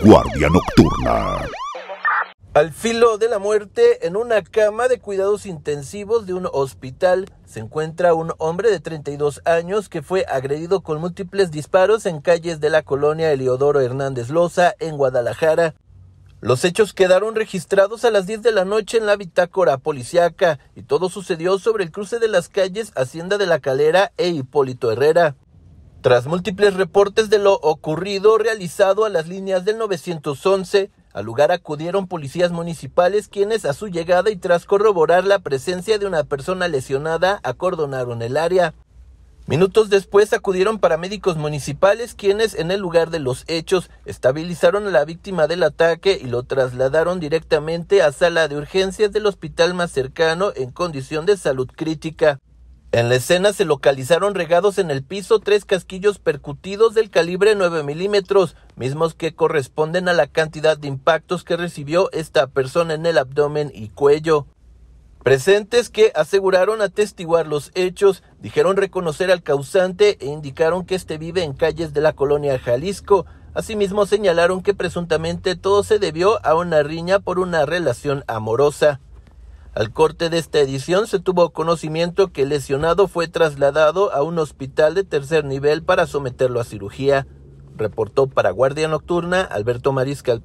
Guardia Nocturna. Al filo de la muerte, en una cama de cuidados intensivos de un hospital, se encuentra un hombre de 32 años que fue agredido con múltiples disparos en calles de la colonia Eliodoro Hernández Loza, en Guadalajara. Los hechos quedaron registrados a las 10 de la noche en la bitácora policiaca y todo sucedió sobre el cruce de las calles Hacienda de la Calera e Hipólito Herrera. Tras múltiples reportes de lo ocurrido realizado a las líneas del 911, al lugar acudieron policías municipales quienes a su llegada y tras corroborar la presencia de una persona lesionada acordonaron el área. Minutos después acudieron paramédicos municipales quienes en el lugar de los hechos estabilizaron a la víctima del ataque y lo trasladaron directamente a sala de urgencias del hospital más cercano en condición de salud crítica. En la escena se localizaron regados en el piso tres casquillos percutidos del calibre 9 milímetros, mismos que corresponden a la cantidad de impactos que recibió esta persona en el abdomen y cuello. Presentes que aseguraron atestiguar los hechos, dijeron reconocer al causante e indicaron que este vive en calles de la colonia Jalisco. Asimismo señalaron que presuntamente todo se debió a una riña por una relación amorosa. Al corte de esta edición se tuvo conocimiento que el lesionado fue trasladado a un hospital de tercer nivel para someterlo a cirugía. Reportó para Guardia Nocturna Alberto Mariscal.